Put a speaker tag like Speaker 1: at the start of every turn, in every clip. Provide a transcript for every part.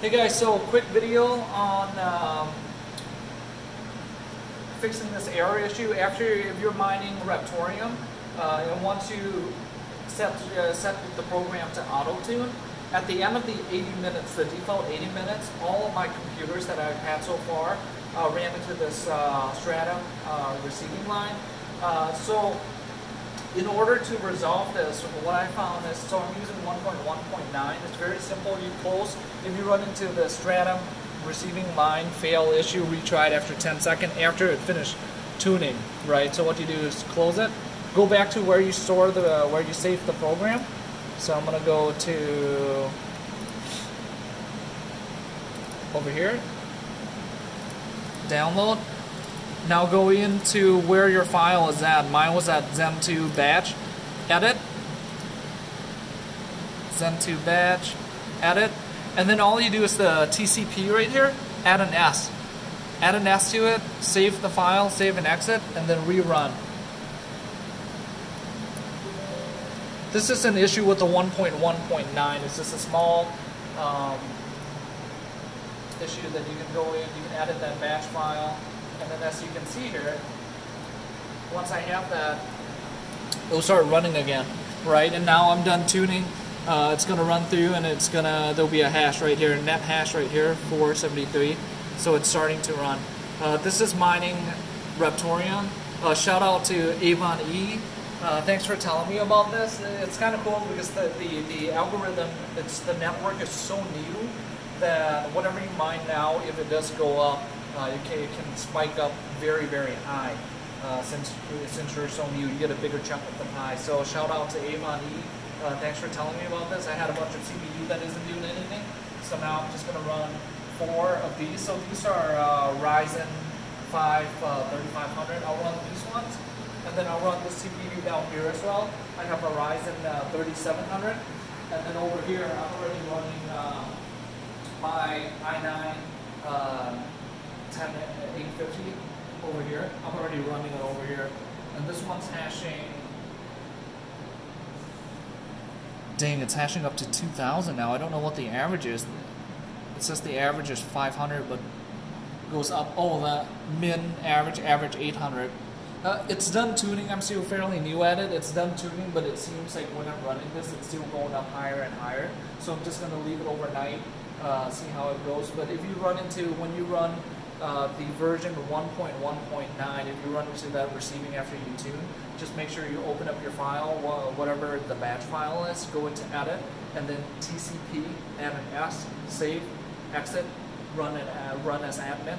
Speaker 1: Hey guys, so quick video on um, fixing this error issue. After if you're mining Raptoreum, uh, and once you set uh, set the program to auto tune, at the end of the 80 minutes, the default 80 minutes, all of my computers that I've had so far uh, ran into this uh, Stratum uh, receiving line. Uh, so in order to resolve this, what I found is, so I'm using 1.1.9. It's very simple. You close, if you run into the Stratum receiving line fail issue, retry it after 10 seconds after it finished tuning, right? So what you do is close it, go back to where you store the, uh, where you save the program. So I'm gonna go to over here, download, now go into where your file is at. Mine was at Zen2 batch. Edit. Zen2 batch. Edit. And then all you do is the TCP right here, add an S. Add an S to it, save the file, save and exit, and then rerun. This is an issue with the 1.1.9. It's just a small um, issue that you can go in, you can edit that batch file, and then as you can see here, once I have that, it'll start running again, right? And now I'm done tuning. Uh, it's gonna run through and it's gonna, there'll be a hash right here, net hash right here, 473. So it's starting to run. Uh, this is mining Raptoreum. Uh, shout out to Avon E. Uh, thanks for telling me about this. It's kind of cool because the, the, the algorithm, it's the network is so new that whatever you mine now, if it does go up, uh, it, can, it, can, spike up very, very high. Uh, since since you're so new, you get a bigger chunk of the pie. So shout out to Avon E. Uh, thanks for telling me about this. I had a bunch of CPU that isn't doing anything, so now I'm just going to run four of these. So these are uh, Ryzen 5 3500. Uh, I'll run these ones, and then I'll run the CPU down here as well. I have a Ryzen uh, 3700, and then over here I'm already running my i9. 10 850 over here. I'm already running it over here. And this one's hashing. Dang, it's hashing up to 2,000 now. I don't know what the average is. It says the average is 500, but goes up. Oh, the min average, average 800. Uh, it's done tuning. I'm still fairly new at it. It's done tuning, but it seems like when I'm running this, it's still going up higher and higher. So I'm just going to leave it overnight, uh, see how it goes. But if you run into, when you run uh, the version 1.1.9, if you run into that receiving after you tune, just make sure you open up your file, whatever the batch file is, go into edit, and then TCP, add an S, save, exit, run, it, uh, run as admin,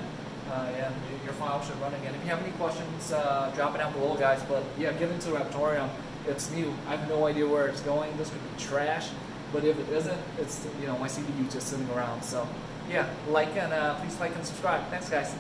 Speaker 1: uh, and your file should run again. If you have any questions, uh, drop it down below, guys. But yeah, get into Raptoreum. It's new. I have no idea where it's going. This could be trash, but if it isn't, it's you know my CPU just sitting around. So yeah, like and uh, please like and subscribe. Thanks, guys.